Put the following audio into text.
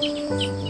Música